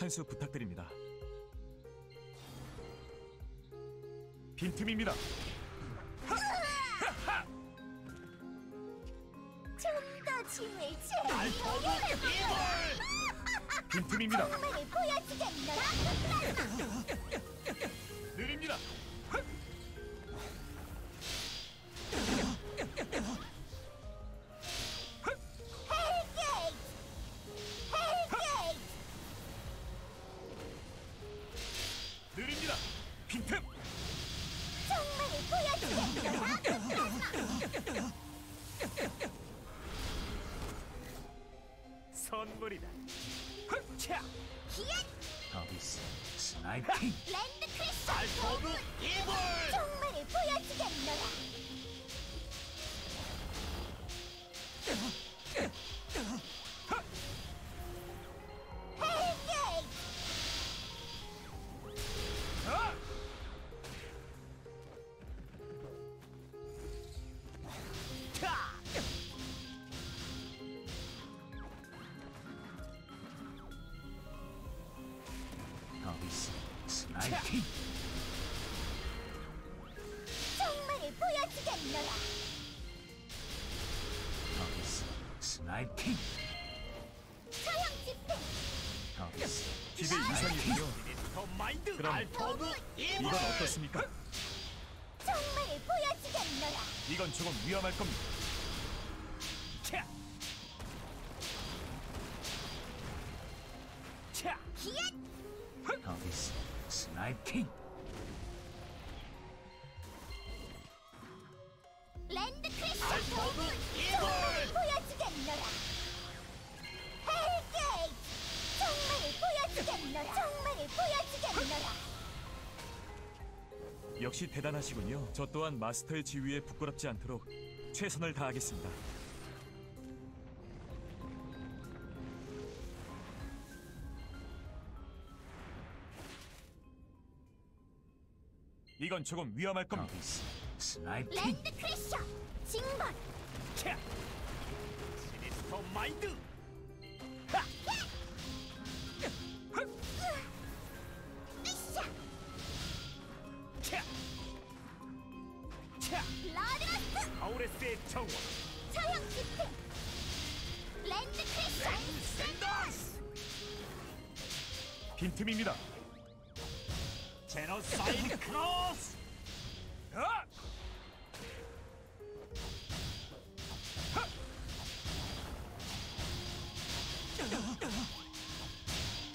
한 수 부탁드립니다. 빈틈입니다. 좀 더 짐을 재. 빈틈입니다. 정말을 보여주겠노라. 느립니다. 선물이다. 차. 기엣! 어비스 스나이핑 랜드 크리스! 알포브 이불. 스 스나이핑 정말을 보여주겠노라. 어비스 스나이핑 서형 집행! 어비스 기대 이상이군요. 그럼 알포브 이건 어떻습니까? 정말을 보여주겠노라. 이건 조금 위험할 겁니다. 차. 차. 기엣! 어비스 스나이핑 랜드 크리스! 알포브 정말을 보여주겠노라. 헬게이트! 정말을 보여주겠노라. 정말을 보여주겠노라. 역시 대단하시군요. 저 또한 마스터의 지위에 부끄럽지 않도록 최선을 다하겠습니다. 이건 조금 위험할 겁니다. 스나이핑 랜드 크리셔! 징벌! 차! 시니스터 마인드! 으쌰! 차! 차! 러드러스! 아우레스의 정화! 서형 집행! 랜드 크리셔! 샌더스! 빈틈입니다. 제노사이드 크로스! 아!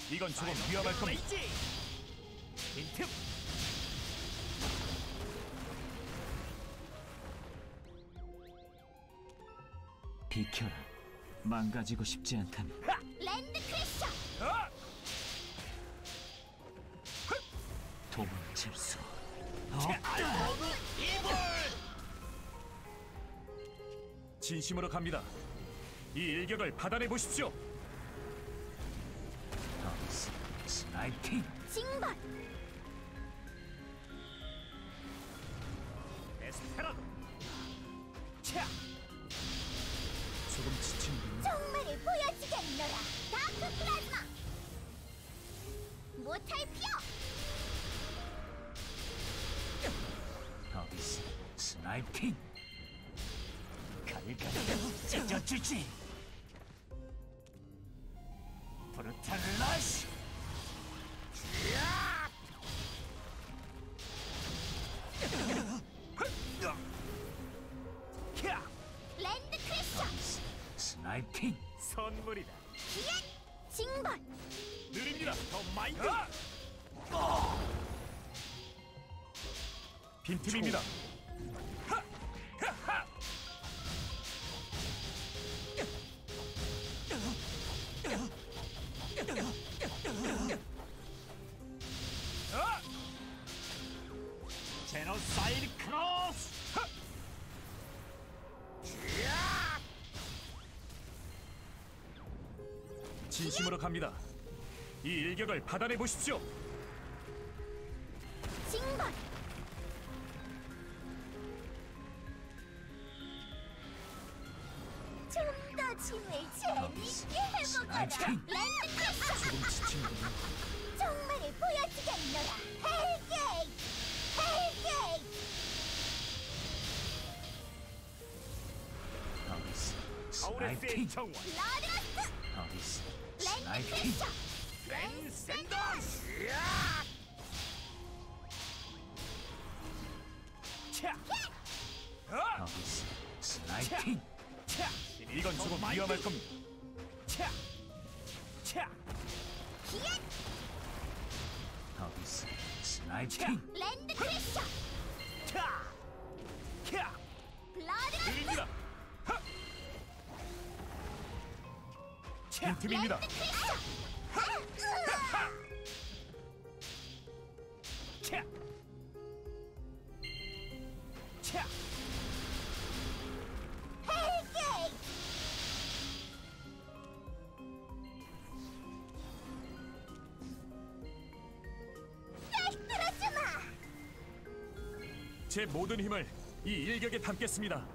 이건 조금 위험할 겁니다. 빈틈! 비켜라. 망가지고 싶지 않다면. 랜드 도망칠 수 알포브 이불! 진심으로 갑니다. 이 일격을 받아내 보십시오. 징벌! 에스페라도. 차! 조금 지치는군요. 정말을 보여주겠노라. 다크 플라즈마! 못할 피어! 스나이핑 갈갈이 찢어주지 브루탈 캬! 랜드! 어비스 스나이핑 선물이다. 기엣! 징벌! 느립니다. 더 마인드. 빈틈입니다. 진심으로 갑니다. 이 일격을 받아내 보십시오. 징벌! 좀더 힘을 재밌게 해보거라. Land Crasher 조금 지치는군요. 절망을 보여주겠노라 Hell Gate Hell Gate 어디서 아우레스의 정원 블러드러스트 어디서 스 스나이핑 차 이건 조금 위험할 겁니다. 어디서 스나이핑 랜드 크래셔 뺏들어주마 제 모든 힘을 이 일격에 담겠습니다.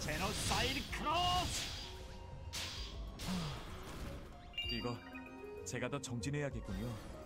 제노사이드 크로스! 이거 제가 더 정진해야겠군요.